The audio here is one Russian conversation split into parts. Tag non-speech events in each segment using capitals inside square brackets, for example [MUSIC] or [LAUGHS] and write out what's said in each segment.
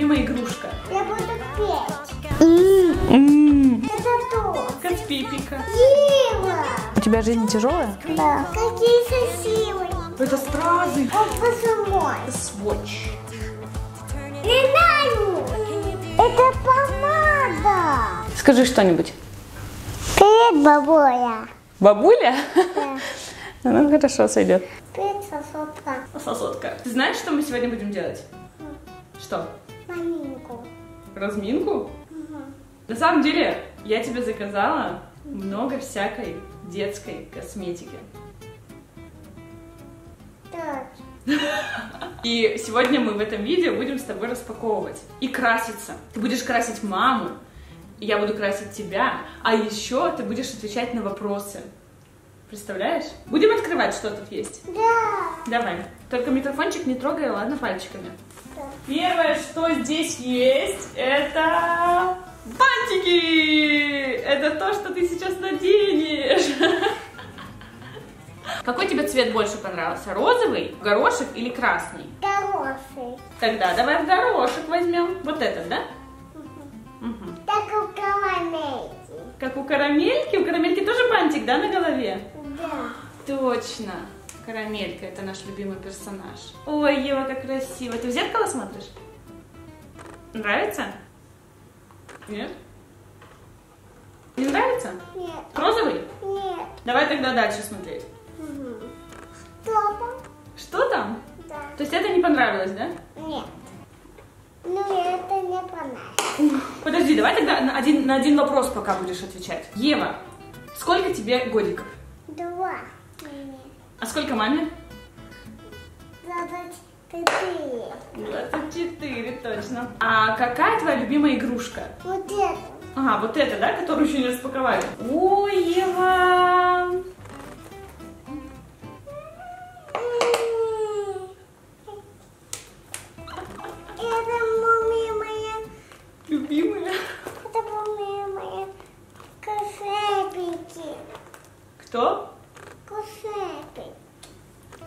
любимая игрушка? Я буду петь. М-м-м. Это то. Каспипика. Ева. У тебя жизнь тяжелая? Да. Какие красивые. Это стразы. О, посмотри. Сводч. Не знаю. Это помада. Скажи что-нибудь. Привет, бабуля. Бабуля? Да. [LAUGHS] Ну, хорошо, сойдет. Привет, сосотка. Сосотка. Ты знаешь, что мы сегодня будем делать? Что? Маленькую. Разминку? На самом деле, я тебе заказала много всякой детской косметики. Так. [LAUGHS] И сегодня мы в этом видео будем с тобой распаковывать и краситься. Ты будешь красить маму, я буду красить тебя, а еще ты будешь отвечать на вопросы. Представляешь? Будем открывать, что тут есть. Да. Давай. Только микрофончик не трогай, ладно, пальчиками. Первое, что здесь есть, это бантики! Это то, что ты сейчас наденешь. Какой тебе цвет больше понравился? Розовый, горошек или красный? Хороший. Тогда давай в горошек возьмем. Вот этот, да? Так у карамельки. Как у карамельки. У карамельки тоже бантик, да, на голове? Да. Точно. Карамелька, это наш любимый персонаж. Ой, Ева, как красиво. Ты в зеркало смотришь? Нравится? Нет? Не нравится? Нет. Розовый? Нет. Давай тогда дальше смотреть. Мгм. Папа? Что там? Да. То есть это не понравилось, да? Нет. Ну, это не понравилось. Подожди, давай тогда на один, на один вопрос пока будешь отвечать. Ева, сколько тебе годиков? А сколько маме? Двадцать четыре. 24, точно. А какая твоя любимая игрушка? Вот это. Ага, вот это, да, которую еще не распаковали? Ой, Ева! Это моя. Любимая. Это мамия моя. Кусепики. Кто? Кусепик.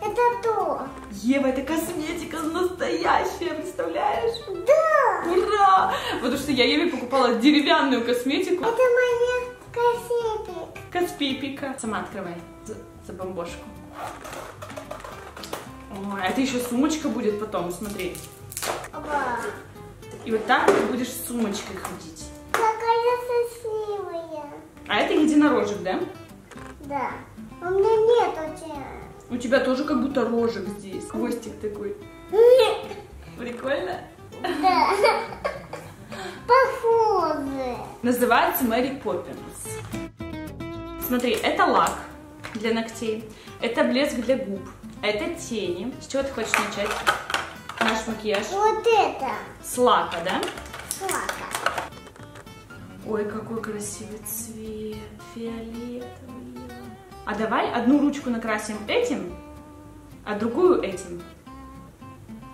Это то. Ева, это косметика настоящая, представляешь? Да. Ура! Потому что я Еве покупала деревянную косметику. Это моя косепик. Каспипика. Сама открывай за, за бомбошку. Ой, а это еще сумочка будет потом, смотри. Опа. И вот так ты будешь с сумочкой ходить. Какая красивая. А это единорожек? Да. У тебя тоже как будто рожек здесь. Хвостик такой. Нет. Прикольно? Да. Похоже. Называется Мэри Поппинс. Смотри, это лак для ногтей, это блеск для губ, это тени. С чего ты хочешь начать наш макияж? Вот это. С лака, да? Сладко. Ой, какой красивый цвет, фиолетовый. А давай одну ручку накрасим этим, а другую этим.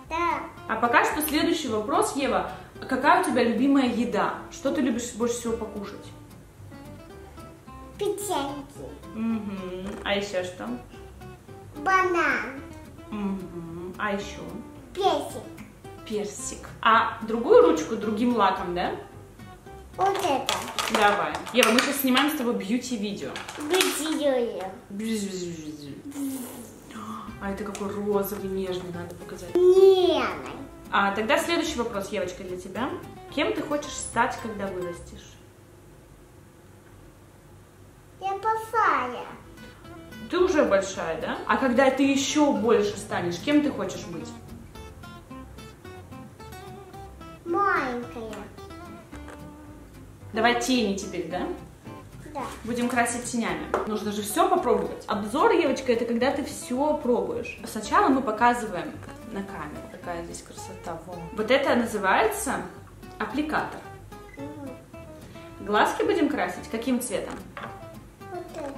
Да. А пока что следующий вопрос, Ева. Какая у тебя любимая еда? Что ты любишь больше всего покушать? Печеньки. Угу. А еще что? Банан. Угу. А еще? Песик. Персик. А другую ручку другим лаком, да? Вот это. Давай. Ева, мы сейчас снимаем с тобой бьюти-видео. Бытие. А это какой розовый, нежный, надо показать. Нервный. А тогда следующий вопрос, Евочка, для тебя. Кем ты хочешь стать, когда вырастешь? Я босая. Ты уже большая, да? А когда ты еще больше станешь, кем ты хочешь быть? Маленькая. Давай тени теперь, да? Да. Будем красить тенями. Нужно же все попробовать. Обзор, Евочка, это когда ты все пробуешь. Сначала мы показываем на камеру. Какая здесь красота. Во. Вот это называется аппликатор. Мгм. Глазки будем красить каким цветом? Вот это.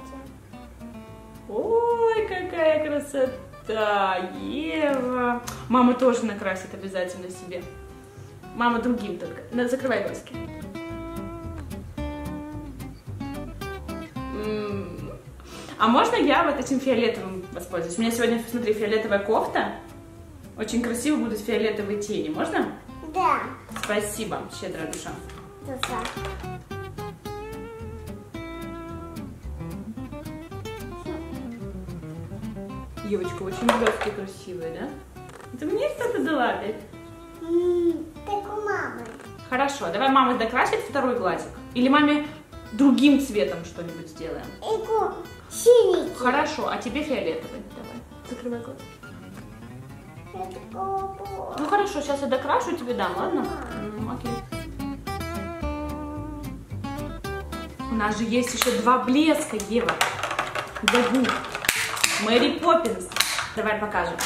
Ой, какая красота, Ева. Мама тоже накрасит обязательно себе. Мама другим только. Закрывай глазки. А можно я вот этим фиолетовым воспользуюсь? У меня сегодня, смотри, фиолетовая кофта. Очень красиво будут фиолетовые тени. Можно? Да. Спасибо, щедрая душа. Душа. Девочка, очень блестки красивые, да? Это мне что-то дала опять? Так у мамы. Хорошо, давай мама докрасит второй глазик. Или маме другим цветом что-нибудь сделаем. Ику синий. Хорошо, а тебе фиолетовый. Давай, закрывай глаз. Это голубой. Ну хорошо, сейчас я докрашу тебе дам, ладно? Окей. У нас же есть еще два блеска, Ева. Для губ. Мэри Поппинс. Давай покажем.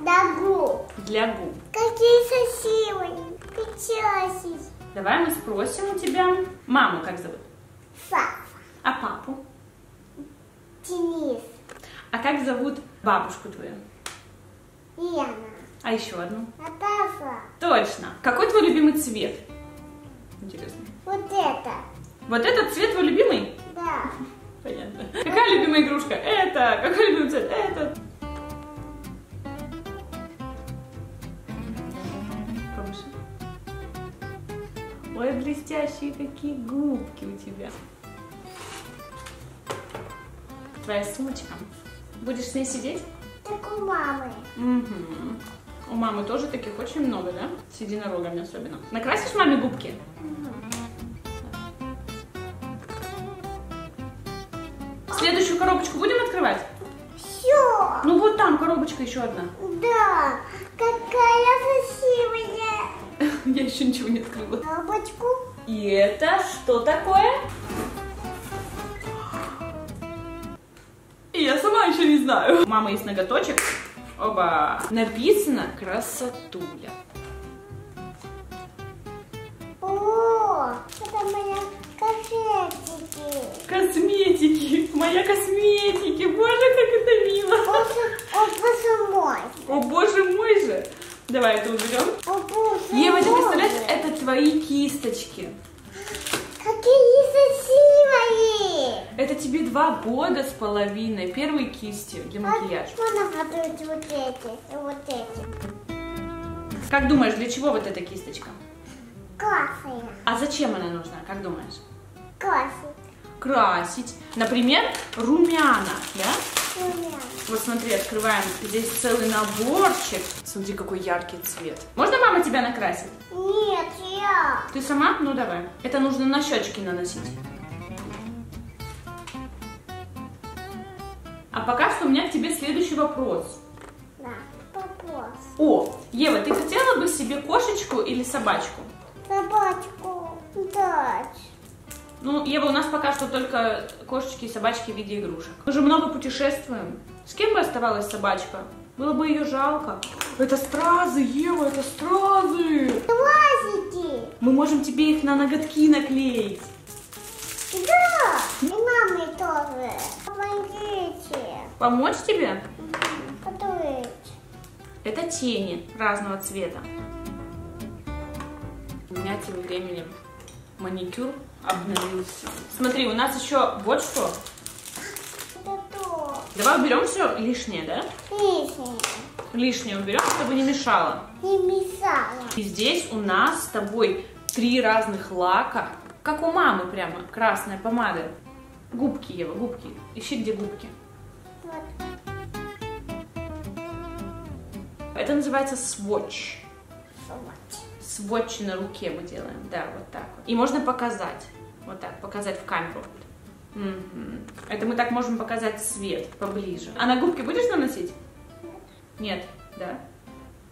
Да губ. Для губ. Какие красивые. Печасись. Давай мы спросим у тебя маму, как зовут? Саша. А папу? Денис. А как зовут бабушку твою? Яна. А еще одну? Наташа. Точно. Какой твой любимый цвет? Интересно. Вот это. Вот этот цвет твой любимый? Да. Понятно. Какая любимая игрушка? Это. Какой любимый цвет? Этот. Повыше. Ой, блестящие какие губки у тебя. Твоя сумочка. Будешь с ней сидеть? Так у мамы. Угу. У мамы тоже таких очень много, да? С единорогами особенно. Накрасишь маме губки? Следующую коробочку будем открывать? Все. Ну вот там коробочка еще одна. Да. Какая красивая. [LAUGHS] Я еще ничего не открыла. Бабочку. И это что такое? Еще не знаю. У мамы есть ноготочек. Оба. Написано красотуля. О, это моя косметики. Косметики. Моя косметики. Боже, как это мило. О, боже мой. О, боже мой же. Давай это уберем. О, боже Ева, ты представляешь, это твои кисточки. Какие красивые. Это тебе два года с половиной. Первые кисти для макияжа. Можно готовить вот эти вот эти. Как думаешь, для чего вот эта кисточка? Классные. А зачем она нужна, как думаешь? Классные. Красить. Например, румяна, да? Румяна. Вот смотри, открываем. Здесь целый наборчик. Смотри, какой яркий цвет. Можно мама тебя накрасить? Нет, я. Ты сама? Ну давай. Это нужно на щечки наносить. Пока что у меня к тебе следующий вопрос. Да, вопрос. О, Ева, ты хотела бы себе кошечку или собачку? Собачку дать. Ну, Ева, у нас пока что только кошечки и собачки в виде игрушек. Мы же много путешествуем. С кем бы оставалась собачка? Было бы ее жалко. Это стразы, Ева, это стразы. Глазики. Мы можем тебе их на ноготки наклеить. Да. И маме тоже. Помогите. Помочь тебе? Готовить. Это тени разного цвета. У меня тем временем маникюр обновился. Смотри, у нас еще вот что. Давай уберем все лишнее, да? Лишнее. Лишнее уберем, чтобы не мешало. Не мешала. И здесь у нас с тобой три разных лака, как у мамы прямо, красная помада. Губки, Ева, губки. Ищи, где губки. Вот. Это называется swatch. Вот. Сводчи на руке мы делаем, да, вот так вот. И можно показать, вот так, показать в камеру. Мгм. Это мы так можем показать цвет поближе. А на губки будешь наносить? Нет, да?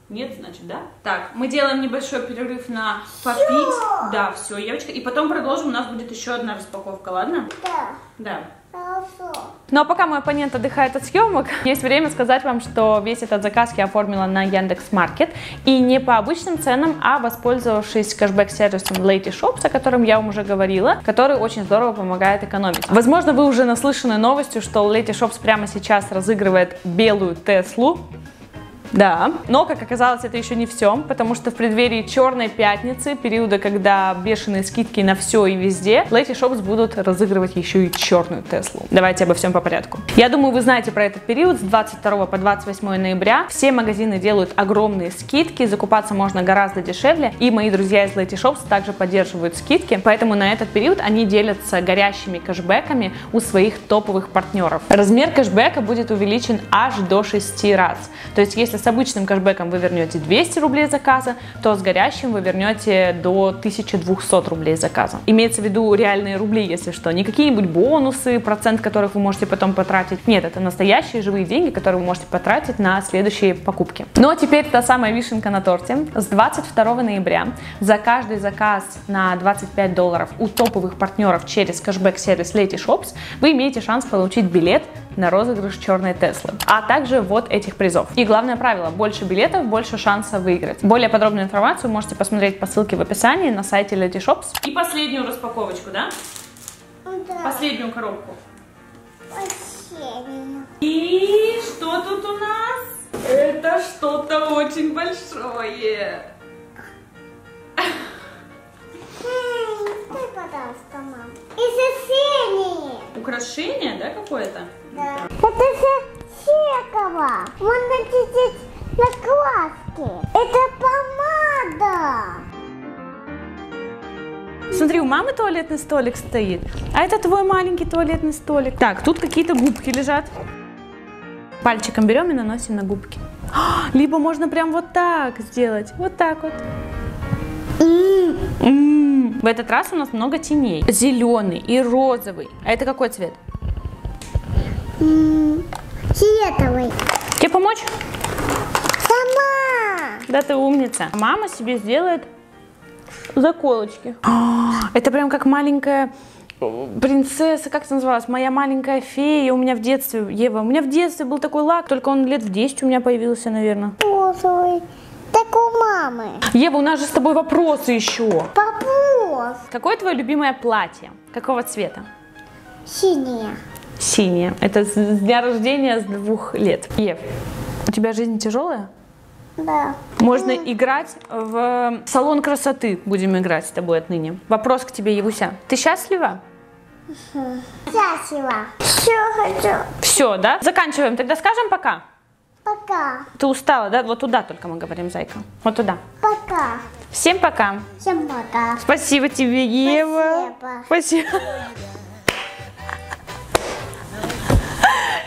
Нет, значит, да? Так, мы делаем небольшой перерыв на попить. Всё. Да, все, Евочка. И потом продолжим, у нас будет еще одна распаковка, ладно? Да. Да. Хорошо. Ну а пока мой оппонент отдыхает от съемок, [LAUGHS] есть время сказать вам, что весь этот заказ я оформила на Яндекс Маркет и не по обычным ценам, а воспользовавшись кэшбэк-сервисом Lady Shops, о котором я вам уже говорила, который очень здорово помогает экономить. Возможно, вы уже наслышаны новостью, что Lady Shops прямо сейчас разыгрывает белую Теслу. Да, но, как оказалось, это еще не все, потому что в преддверии Черной Пятницы, периода, когда бешеные скидки на все и везде, Lady Shops будут разыгрывать еще и черную Теслу. Давайте обо всем по порядку. Я думаю, вы знаете про этот период с 22 по 28 ноября. Все магазины делают огромные скидки, закупаться можно гораздо дешевле, и мои друзья из Lady Shops также поддерживают скидки, поэтому на этот период они делятся горящими кэшбэками у своих топовых партнеров. Размер кэшбэка будет увеличен аж до 6 раз. То есть, если с обычным кэшбэком вы вернете 200 рублей заказа, то с горящим вы вернете до 1200 рублей заказа. Имеется в виду реальные рубли, если что, не какие-нибудь бонусы, процент которых вы можете потом потратить. Нет, это настоящие живые деньги, которые вы можете потратить на следующие покупки. Ну а теперь та самая вишенка на торте. С 22 ноября за каждый заказ на 25 долларов у топовых партнеров через кэшбэк-сервис Lady Shops вы имеете шанс получить билет на розыгрыш черной Теслы, а также вот этих призов. И главное правило, больше билетов, больше шанса выиграть. Более подробную информацию можете посмотреть по ссылке в описании на сайте Lady Shops. И последнюю распаковочку, да? Да. Последнюю коробку. Осеннюю. И что тут у нас? Это что-то очень большое. Пожалуйста, мам. Из осенней. Украшение, да, какое-то? Да. Это же Чекова. Можно чистить накладки. Это помада. Смотри, у мамы туалетный столик стоит, а это твой маленький туалетный столик. Так, тут какие-то губки лежат. Пальчиком берем и наносим на губки. А, Либо можно прям вот так сделать, вот так вот. М. В этот раз у нас много теней. Зеленый и розовый. А это какой цвет? Фиолетовый. Тебе помочь? Сама. Да ты умница. Мама себе сделает заколочки. А, Это прям как маленькая э, принцесса, как это называлось? Моя маленькая фея у меня в детстве, Ева. У меня в детстве был такой лак, только он лет в 10 у меня появился, наверное. Розовый. Так у мамы. Ева, у нас же с тобой вопросы еще. Вопрос. Какое твое любимое платье? Какого цвета? Синяя. Синее. Это с дня рождения с двух лет. Ев, у тебя жизнь тяжелая? Да. Можно играть в салон красоты. Будем играть с тобой отныне. Вопрос к тебе, Евуся. Ты счастлива? Счастлива. Все хочу. Все, да? Заканчиваем. Тогда скажем пока. Пока. Ты устала, да? Вот туда только мы говорим, зайка. Вот туда. Пока. Всем пока. Всем пока. Спасибо тебе, Ева. Спасибо.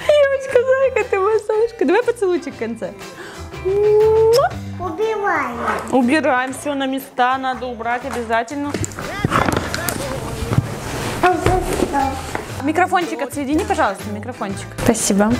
Евочка, зайка, ты моя солнышко. Давай поцелуйчик в конце. Убиваю. Убираем все на места, надо убрать обязательно. Микрофончик отсоедини, пожалуйста, микрофончик. Спасибо.